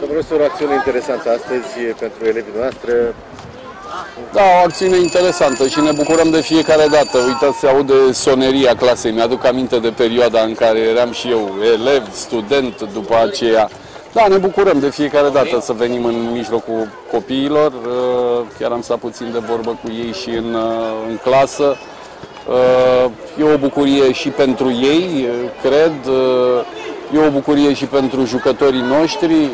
Domnule, este o acțiune interesantă astăzi pentru elevii noastre. Da, o acțiune interesantă și ne bucurăm de fiecare dată. Uitați, se aude soneria clasei. Mi-aduc aminte de perioada în care eram și eu elev, student, după aceea. Da, ne bucurăm de fiecare dată să venim în mijlocul copiilor. Uh, chiar am stat puțin de vorbă cu ei și în, uh, în clasă. Uh, e o bucurie și pentru ei, cred. E o bucurie și pentru jucătorii noștri.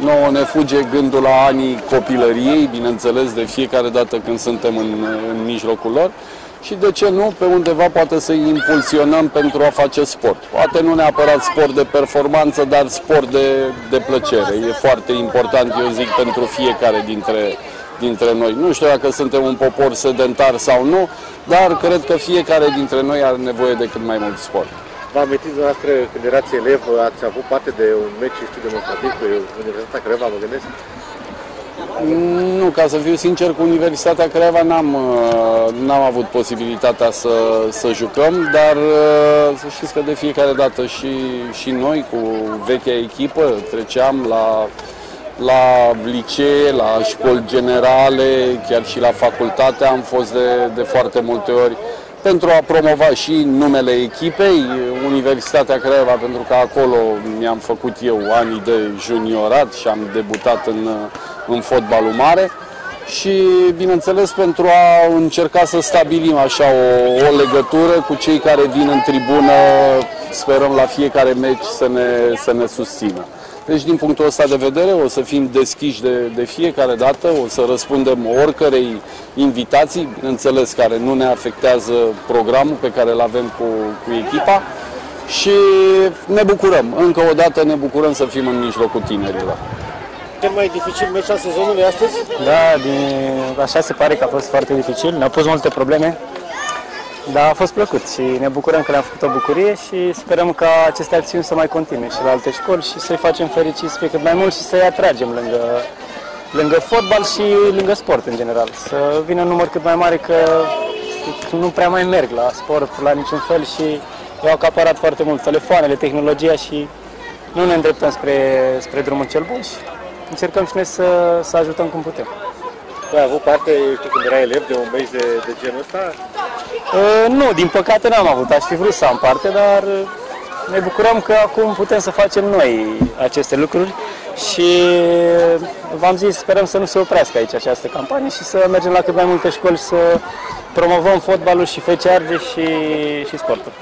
Nouă ne fuge gândul la anii copilăriei, bineînțeles, de fiecare dată când suntem în, în mijlocul lor și de ce nu, pe undeva poate să-i impulsionăm pentru a face sport. Poate nu neapărat sport de performanță, dar sport de, de plăcere. E foarte important, eu zic, pentru fiecare dintre, dintre noi. Nu știu dacă suntem un popor sedentar sau nu, dar cred că fiecare dintre noi are nevoie de cât mai mult sport. Vă amintiți dumneavoastră când erați elev, ați avut parte de un meci, știu, demonstrativ cu Universitatea Creva, mă gândesc? Nu, ca să fiu sincer, cu Universitatea Craiova n-am, uh, n-am avut posibilitatea să, să jucăm, dar uh, să știți că de fiecare dată și, și noi cu vechea echipă treceam la, la licee, la școli generale, chiar și la facultate am fost de, de foarte multe ori pentru a promova și numele echipei, Universitatea Craiova, pentru că acolo mi-am făcut eu anii de juniorat și am debutat în, în fotbalul mare și, bineînțeles, pentru a încerca să stabilim așa o, o legătură cu cei care vin în tribună, sperăm la fiecare meci să ne, să ne susțină. Deci, din punctul ăsta de vedere, o să fim deschiși de, de fiecare dată, o să răspundem oricărei invitații, bineînțeles, care nu ne afectează programul pe care îl avem cu, cu echipa și ne bucurăm, încă o dată ne bucurăm să fim în mijlocul tinerilor. Cel mai dificil meci al sezonului astăzi? Da, din, așa se pare că a fost foarte dificil, ne-au pus multe probleme, da, a fost plăcut și ne bucurăm că le-am făcut o bucurie și sperăm ca aceste acțiuni să mai continue și la alte școli și să-i facem fericiți pe cât mai mult și să-i atragem lângă, lângă fotbal și lângă sport în general. Să vină un număr cât mai mare că nu prea mai merg la sport la niciun fel și au acaparat foarte mult telefoanele, tehnologia și nu ne îndreptăm spre, spre drumul cel bun și încercăm și noi să, să ajutăm cum putem. Tu ai avut parte, știu, când erai elev de un meci de, de genul ăsta? Uh, nu, din păcate n-am avut. Aș fi vrut să am parte, dar uh, ne bucurăm că acum putem să facem noi aceste lucruri și uh, v-am zis, sperăm să nu se oprească aici această campanie și să mergem la cât mai multe școli să promovăm fotbalul și FC Arge și, și sportul.